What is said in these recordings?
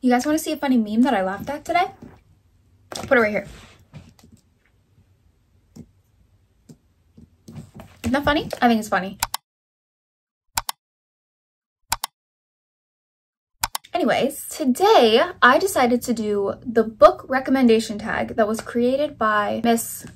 You guys want to see a funny meme that I laughed at today? Put it right here. Isn't that funny? I think it's funny. Anyways, today I decided to do the book recommendation tag that was created by Miss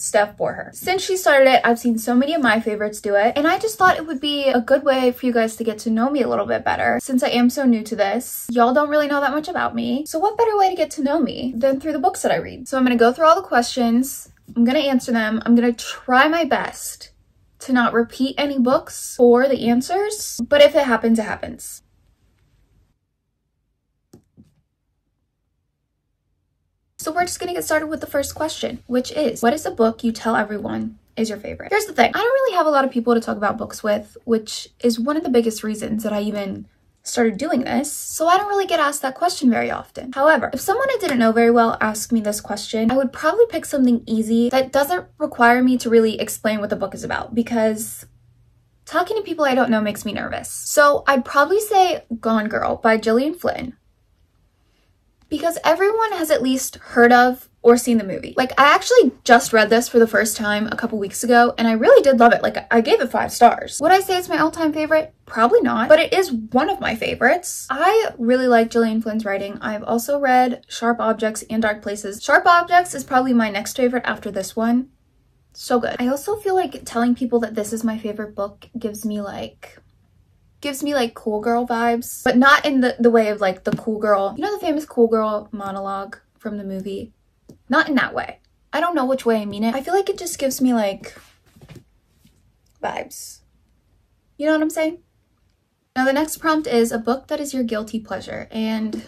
Steph Bohrer. Since she started it, I've seen so many of my favorites do it, and I just thought it would be a good way for you guys to get to know me a little bit better. Since I am so new to this, y'all don't really know that much about me. So what better way to get to know me than through the books that I read? So I'm gonna go through all the questions, I'm gonna answer them, I'm gonna try my best to not repeat any books for the answers, but if it happens, it happens. So we're just gonna get started with the first question, which is, what is a book you tell everyone is your favorite? Here's the thing, I don't really have a lot of people to talk about books with, which is one of the biggest reasons that I even started doing this, so I don't really get asked that question very often. However, if someone I didn't know very well asked me this question, I would probably pick something easy that doesn't require me to really explain what the book is about because talking to people I don't know makes me nervous. So I'd probably say Gone Girl by Gillian Flynn because everyone has at least heard of or seen the movie. Like I actually just read this for the first time a couple weeks ago and I really did love it. Like I gave it five stars. Would I say it's my all-time favorite? Probably not, but it is one of my favorites. I really like Gillian Flynn's writing. I've also read Sharp Objects and Dark Places. Sharp Objects is probably my next favorite after this one. So good. I also feel like telling people that this is my favorite book gives me like gives me like cool girl vibes, but not in the, the way of like the cool girl, you know the famous cool girl monologue from the movie? Not in that way. I don't know which way I mean it. I feel like it just gives me like vibes. You know what I'm saying? Now the next prompt is a book that is your guilty pleasure and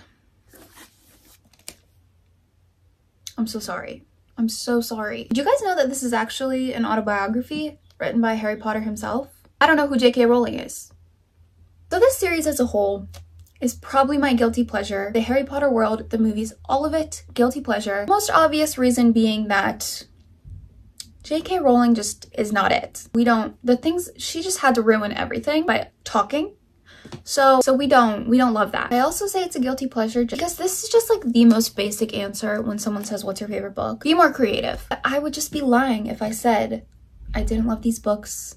I'm so sorry. I'm so sorry. Did you guys know that this is actually an autobiography written by Harry Potter himself? I don't know who J.K. Rowling is. So this series as a whole is probably my guilty pleasure. The Harry Potter world, the movies, all of it, guilty pleasure. Most obvious reason being that J.K. Rowling just is not it. We don't, the things, she just had to ruin everything by talking. So, so we don't, we don't love that. I also say it's a guilty pleasure because this is just like the most basic answer when someone says, what's your favorite book? Be more creative. I would just be lying if I said I didn't love these books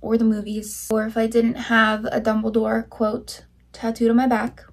or the movies, or if I didn't have a Dumbledore quote tattooed on my back.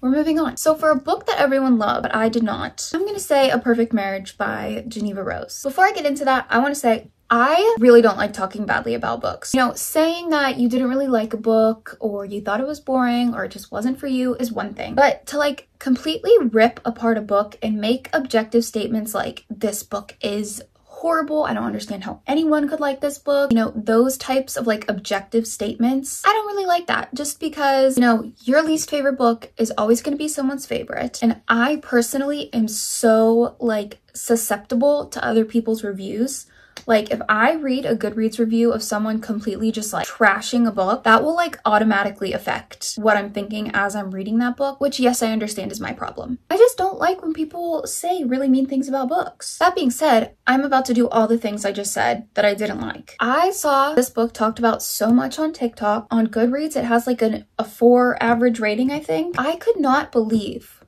We're moving on. So for a book that everyone loved, but I did not, I'm gonna say A Perfect Marriage by Jeneva Rose. Before I get into that, I wanna say I really don't like talking badly about books. You know, saying that you didn't really like a book or you thought it was boring or it just wasn't for you is one thing. But to like completely rip apart a book and make objective statements like this book is horrible. I don't understand how anyone could like this book. You know, those types of like objective statements. I don't really like that just because, you know, your least favorite book is always going to be someone's favorite. And I personally am so like susceptible to other people's reviews. Like if I read a Goodreads review of someone completely just like trashing a book, that will like automatically affect what I'm thinking as I'm reading that book, which yes, I understand is my problem. I just don't like when people say really mean things about books. That being said, I'm about to do all the things I just said that I didn't like. I saw this book talked about so much on TikTok. On Goodreads, it has like an, a four average rating, I think. I could not believe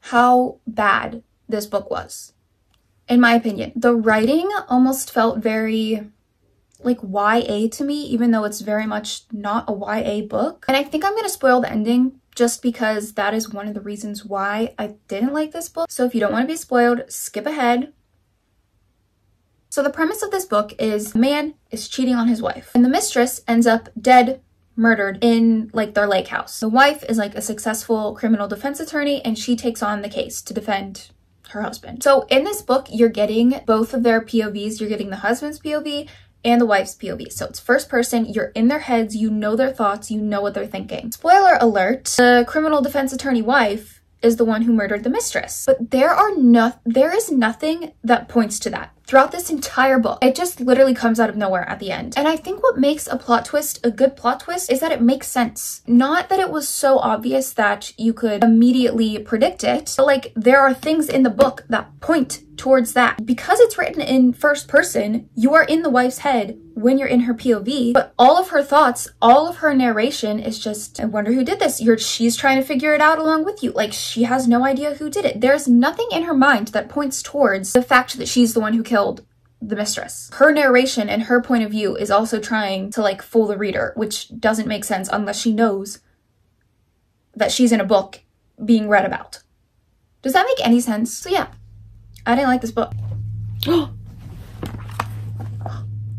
how bad this book was in my opinion. The writing almost felt very like YA to me, even though it's very much not a YA book. And I think I'm to spoil the ending just because that is one of the reasons why I didn't like this book. So if you don't want to be spoiled, skip ahead. So the premise of this book is a man is cheating on his wife and the mistress ends up dead murdered in like their lake house. The wife is like a successful criminal defense attorney and she takes on the case to defend her husband. So in this book, you're getting both of their POVs. You're getting the husband's POV and the wife's POV. So it's first person, you're in their heads, you know their thoughts, you know what they're thinking. Spoiler alert, the criminal defense attorney wife is the one who murdered the mistress. But there are no there is nothing that points to that throughout this entire book. It just literally comes out of nowhere at the end. And I think what makes a plot twist a good plot twist is that it makes sense. Not that it was so obvious that you could immediately predict it, but like there are things in the book that point towards that. Because it's written in first person, you are in the wife's head when you're in her POV, but all of her thoughts, all of her narration is just, I wonder who did this. You're, she's trying to figure it out along with you. Like she has no idea who did it. There's nothing in her mind that points towards the fact that she's the one who killed the mistress. Her narration and her point of view is also trying to like fool the reader, which doesn't make sense unless she knows that she's in a book being read about. Does that make any sense? So yeah, I didn't like this book.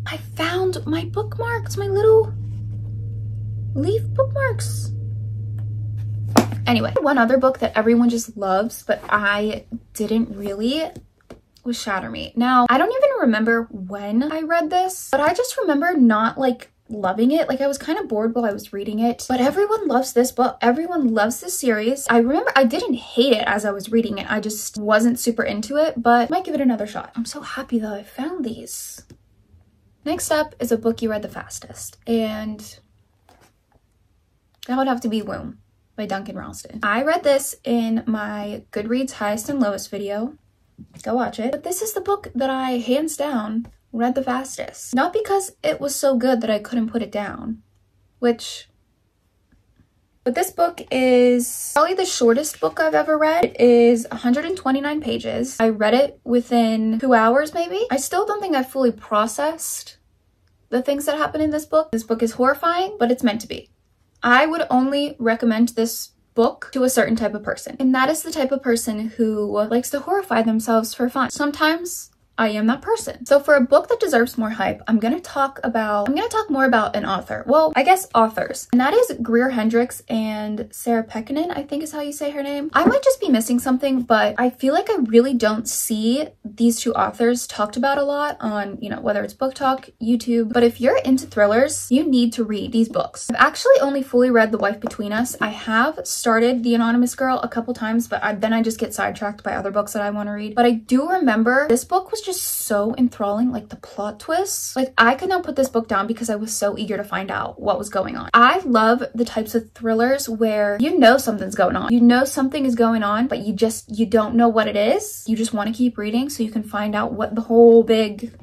I my bookmarks, my little leaf bookmarks. Anyway, one other book that everyone just loves, but I didn't really was Shatter Me. Now, I don't even remember when I read this, but I just remember not like loving it. Like I was kind of bored while I was reading it, but everyone loves this book. Everyone loves this series. I remember I didn't hate it as I was reading it. I just wasn't super into it, but might give it another shot. I'm so happy that I found these. Next up is a book you read the fastest, and that would have to be Woom by Duncan Ralston. I read this in my Goodreads highest and lowest video. Go watch it. But this is the book that I hands down read the fastest. Not because it was so good that I couldn't put it down, which but this book is probably the shortest book I've ever read. It is 129 pages. I read it within two hours maybe. I still don't think I fully processed the things that happen in this book. This book is horrifying, but it's meant to be. I would only recommend this book to a certain type of person. And that is the type of person who likes to horrify themselves for fun. Sometimes I am that person. So for a book that deserves more hype, I'm gonna talk about, I'm gonna talk more about an author. Well, I guess authors. And that is Greer Hendricks and Sarah Pekkanen, I think is how you say her name. I might just be missing something, but I feel like I really don't see these two authors talked about a lot on, you know, whether it's BookTok, YouTube. But if you're into thrillers, you need to read these books. I've actually only fully read The Wife Between Us. I have started The Anonymous Girl a couple times, but I, then I just get sidetracked by other books that I want to read. But I do remember this book was just so enthralling, like the plot twists. Like I could not put this book down because I was so eager to find out what was going on. I love the types of thrillers where you know something's going on. You know something is going on, but you just, you don't know what it is. You just want to keep reading so you can find out what the whole big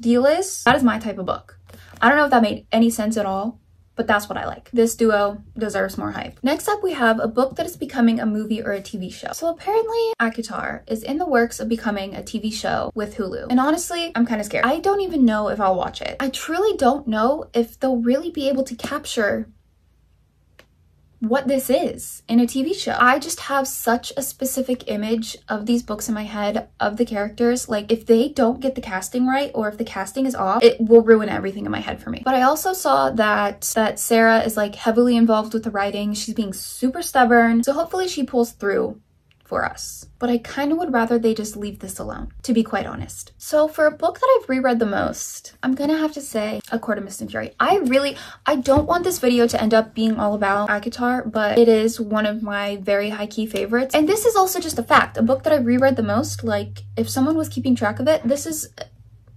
deal is. That is my type of book. I don't know if that made any sense at all, but that's what I like. This duo deserves more hype. Next up, we have a book that is becoming a movie or a TV show. So apparently ACOTAR is in the works of becoming a TV show with Hulu. And honestly, I'm kind of scared. I don't even know if I'll watch it. I truly don't know if they'll really be able to capture what this is in a TV show. I just have such a specific image of these books in my head of the characters. Like if they don't get the casting right or if the casting is off, it will ruin everything in my head for me. But I also saw that that Sarah is like heavily involved with the writing. She's being super stubborn. So hopefully she pulls through for us. But I kind of would rather they just leave this alone, to be quite honest. So for a book that I've reread the most, I'm gonna have to say A Court of Mist and Fury. I really, I don't want this video to end up being all about ACOTAR, but it is one of my very high-key favorites. And this is also just a fact. A book that I've reread the most, like if someone was keeping track of it, this is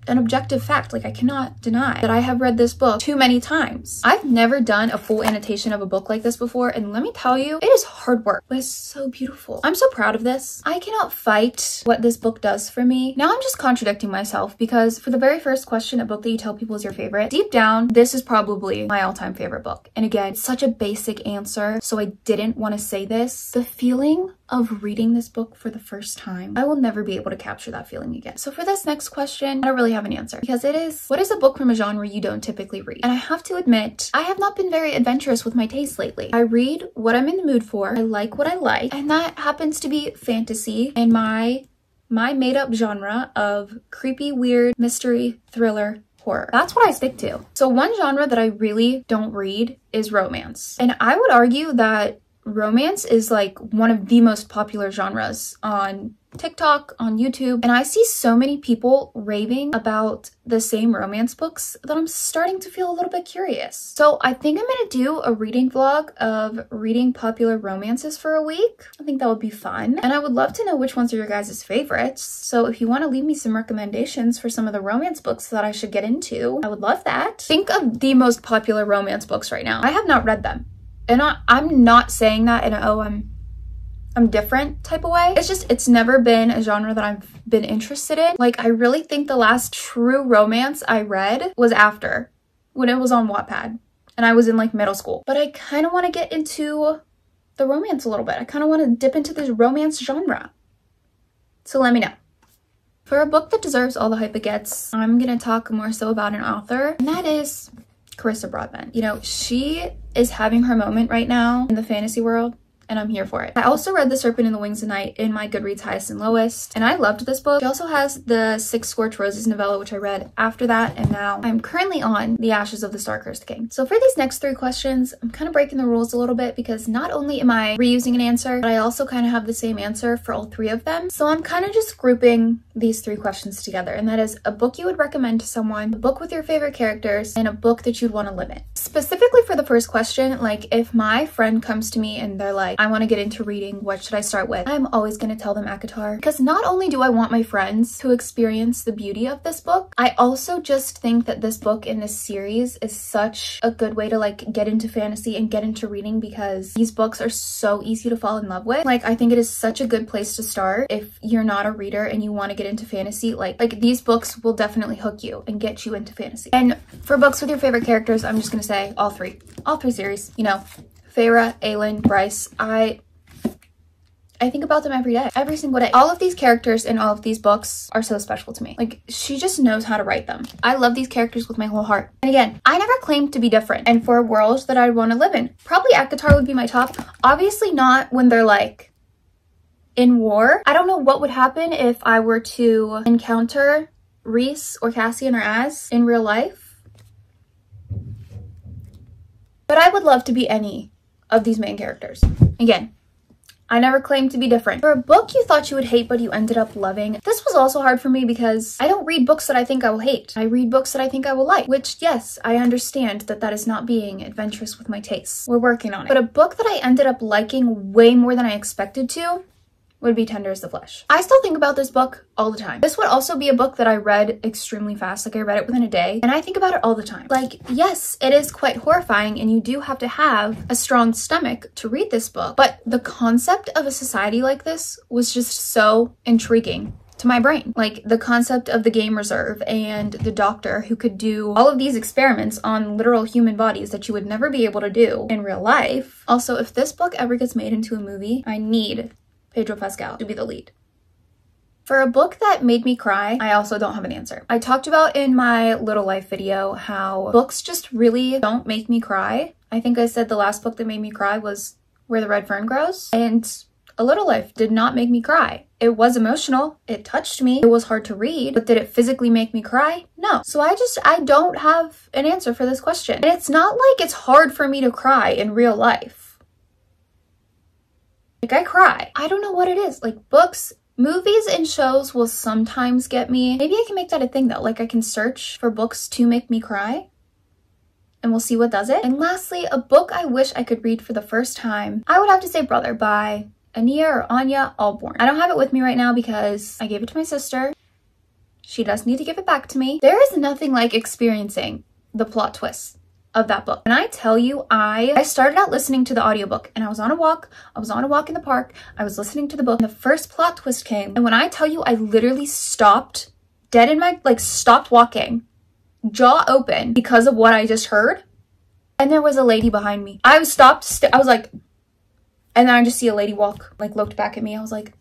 an objective fact. Like I cannot deny that I have read this book too many times. I've never done a full annotation of a book like this before. And let me tell you, it is hard work, but it's so beautiful. I'm so proud of this. I cannot fight what this book does for me. Now I'm just contradicting myself because for the very first question, a book that you tell people is your favorite, deep down, this is probably my all-time favorite book. And again, such a basic answer. So I didn't want to say this. The feeling of reading this book for the first time, I will never be able to capture that feeling again. So for this next question, I don't really have an answer because it is, what is a book from a genre you don't typically read? And I have to admit, I have not been very adventurous with my taste lately. I read what I'm in the mood for. I like what I like. And that happens to be fantasy and my my made up genre of creepy, weird, mystery, thriller, horror. That's what I stick to. So one genre that I really don't read is romance. And I would argue that romance is like one of the most popular genres on TikTok, on YouTube, and I see so many people raving about the same romance books that I'm starting to feel a little bit curious. So I think I'm gonna do a reading vlog of reading popular romances for a week. I think that would be fun. And I would love to know which ones are your guys' favorites. So if you wanna leave me some recommendations for some of the romance books that I should get into, I would love that. Think of the most popular romance books right now. I have not read them. And I, I'm not saying that and oh, I'm I'm different type of way. It's just, it's never been a genre that I've been interested in. Like, I really think the last true romance I read was after, when it was on Wattpad, and I was in like middle school. But I kind of want to get into the romance a little bit. I kind of want to dip into this romance genre. So let me know. For a book that deserves all the hype it gets, I'm going to talk more so about an author, and that is Carissa Broadbent. You know, she is having her moment right now in the fantasy world and I'm here for it. I also read The Serpent and the Wings of Night in my Goodreads highest and lowest, and I loved this book. She also has the Six Scorched Roses novella, which I read after that, and now I'm currently on The Ashes of the Star-Cursed King. So for these next three questions, I'm kind of breaking the rules a little bit because not only am I reusing an answer, but I also kind of have the same answer for all three of them. So I'm kind of just grouping these three questions together, and that is a book you would recommend to someone, a book with your favorite characters, and a book that you'd want to limit. Specifically for the first question, like if my friend comes to me and they're like, I want to get into reading. What should I start with? I'm always going to tell them ACOTAR because not only do I want my friends to experience the beauty of this book, I also just think that this book in this series is such a good way to like get into fantasy and get into reading because these books are so easy to fall in love with. Like I think it is such a good place to start if you're not a reader and you want to get into fantasy. Like like these books will definitely hook you and get you into fantasy. And for books with your favorite characters, I'm just going to say all three. All three series, you know, Feyre, Aelin, Bryce. I I think about them every day, every single day. All of these characters in all of these books are so special to me. Like, she just knows how to write them. I love these characters with my whole heart. And again, I never claimed to be different. And for a world that I'd want to live in, probably ACOTAR would be my top. Obviously not when they're like in war. I don't know what would happen if I were to encounter Rhys or Cassian or Az in real life. But I would love to be any of these main characters. Again, I never claimed to be different. For a book you thought you would hate but you ended up loving, this was also hard for me because I don't read books that I think I will hate. I read books that I think I will like, which yes, I understand that that is not being adventurous with my tastes. We're working on it. But a book that I ended up liking way more than I expected to would be Tender Is the Flesh. I still think about this book all the time. This would also be a book that I read extremely fast. Like I read it within a day and I think about it all the time. Like, yes, it is quite horrifying and you do have to have a strong stomach to read this book. But the concept of a society like this was just so intriguing to my brain. Like the concept of the game reserve and the doctor who could do all of these experiments on literal human bodies that you would never be able to do in real life. Also, if this book ever gets made into a movie, I need Pedro Pascal to be the lead. For a book that made me cry, I also don't have an answer. I talked about in my Little Life video how books just really don't make me cry. I think I said the last book that made me cry was Where the Red Fern Grows, and A Little Life did not make me cry. It was emotional, it touched me, it was hard to read, but did it physically make me cry? No. So I just, I don't have an answer for this question. And it's not like it's hard for me to cry in real life. Like I cry. I don't know what it is. Like books, movies and shows will sometimes get me. Maybe I can make that a thing though. Like I can search for books to make me cry and we'll see what does it. And lastly, a book I wish I could read for the first time. I would have to say Brother by Ania or Anya Ahlborn. I don't have it with me right now because I gave it to my sister. She does need to give it back to me. There is nothing like experiencing the plot twists of that book. When I tell you, I, I started out listening to the audiobook and I was on a walk. I was on a walk in the park. I was listening to the book and the first plot twist came. And when I tell you, I literally stopped dead in my, like stopped walking, jaw open because of what I just heard. And there was a lady behind me. I was stopped. I was like, and then I just see a lady walk, like looked back at me. I was like,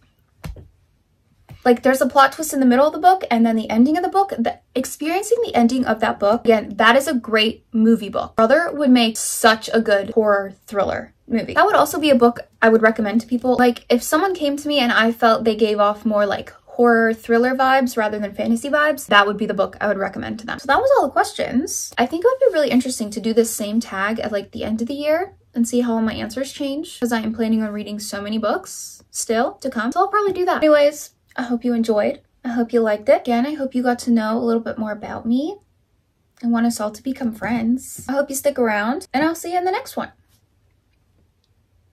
like there's a plot twist in the middle of the book and then the ending of the book. The, experiencing the ending of that book, again, that is a great movie book. Brother would make such a good horror thriller movie. That would also be a book I would recommend to people. Like if someone came to me and I felt they gave off more like horror thriller vibes rather than fantasy vibes, that would be the book I would recommend to them. So that was all the questions. I think it would be really interesting to do this same tag at like the end of the year and see how all my answers change because I am planning on reading so many books still to come. So I'll probably do that. Anyways, I hope you enjoyed. I hope you liked it. Again, I hope you got to know a little bit more about me I want us all to become friends. I hope you stick around and I'll see you in the next one.